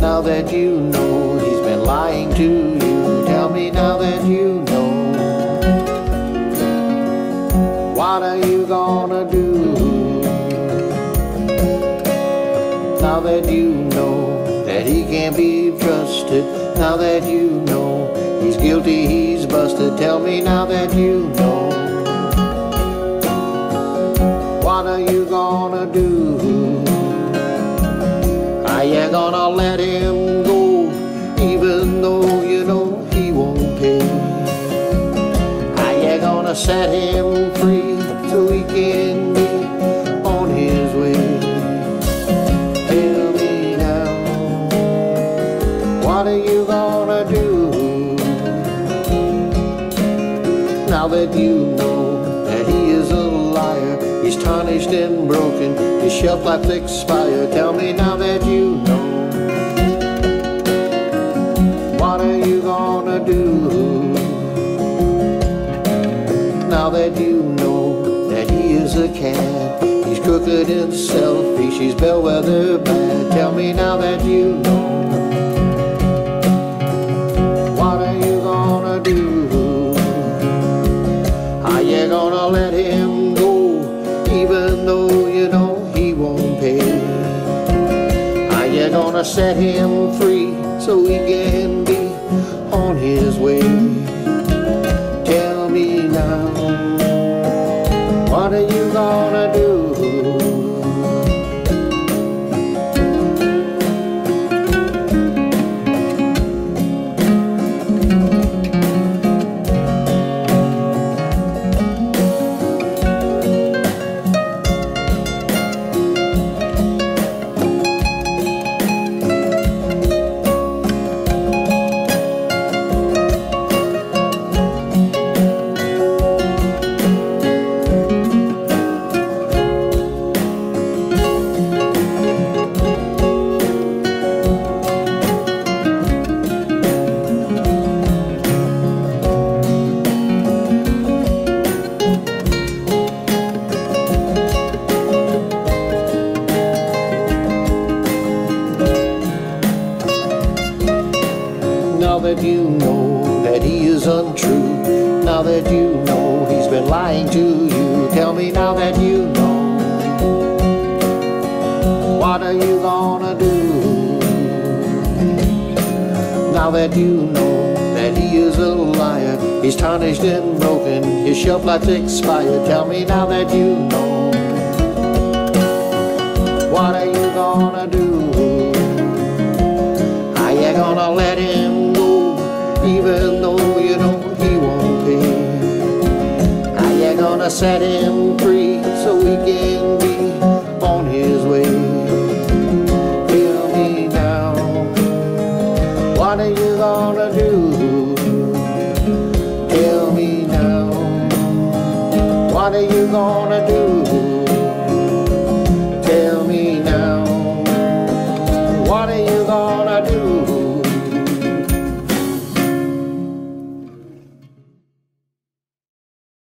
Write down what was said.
now that you know. He's been lying to you, tell me now that you know, what are you gonna do? Now that you know that he can't be trusted, now that you know he's guilty, he's busted, tell me now that you know. Gonna let him go even though you know he won't pay? Are you gonna set him free so he can be on his way? Tell me now, what are you gonna do? Now that you know that he is a liar, he's tarnished and broken, his shelf life expired. Tell me now that you is a cat, he's crooked and selfish, he's bellwether bad. Tell me now that you know. What are you gonna do? Are you gonna let him go even though you know he won't pay? Are you gonna set him free so he can be on his way? That you know that he is untrue, now that you know he's been lying to you, tell me now that you know, what are you gonna do? Now that you know that he is a liar, he's tarnished and broken, his shelf life's expired, tell me now that you know, what are you gonna do? Are you gonna let him gonna set him free so he can be on his way? Tell me now, what are you gonna do? Tell me now, what are you gonna do? Tell me now, what are you gonna do?